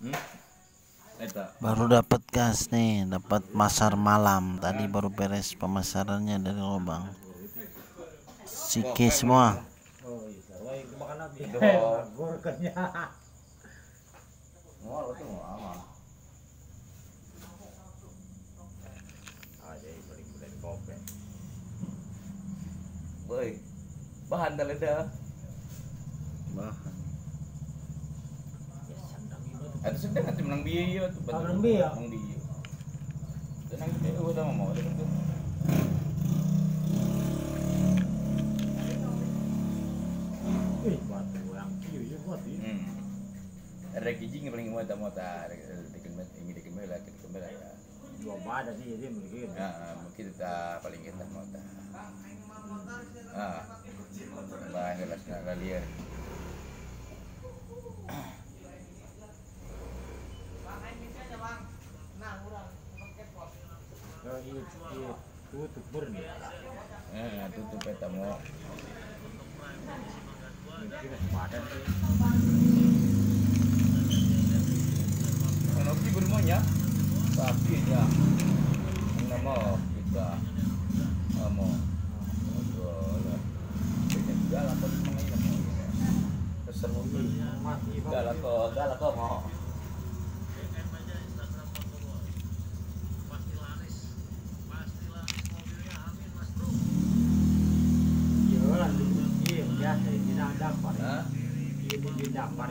Hmm? Baru dapat gas nih dapat masar malam. Tadi baru beres pemasarannya dari lubang. Sike semua. Iya, wah itu makan lagi. Aduh. Gorkennya. Mau tuh mau ama. Aja ini paling bulan kopi. Boy. Bahan taleda. bahan Ya sandang itu. Ada sedang nanti menang biaya tuh. Ah, menang biaya? Menang biaya. Tenang kita udah mau ada kan. Ih, batu yang kieu ya buat ini. Hmm. Ada kijing yang paling mata mata diken ini diken bela diken bela ya. Dua badan sih jadi mungkin. Nah, mungkin kita paling kita mata. Ah. Bah, kelas nak kalian. Tutup murni. Eh, tutup peta mau. Kalau kita bermanya, tapi ya, nama kita, kamu, banyak juga lah kalau mengenai nama. Keseru dampar. Hah? Di dampar.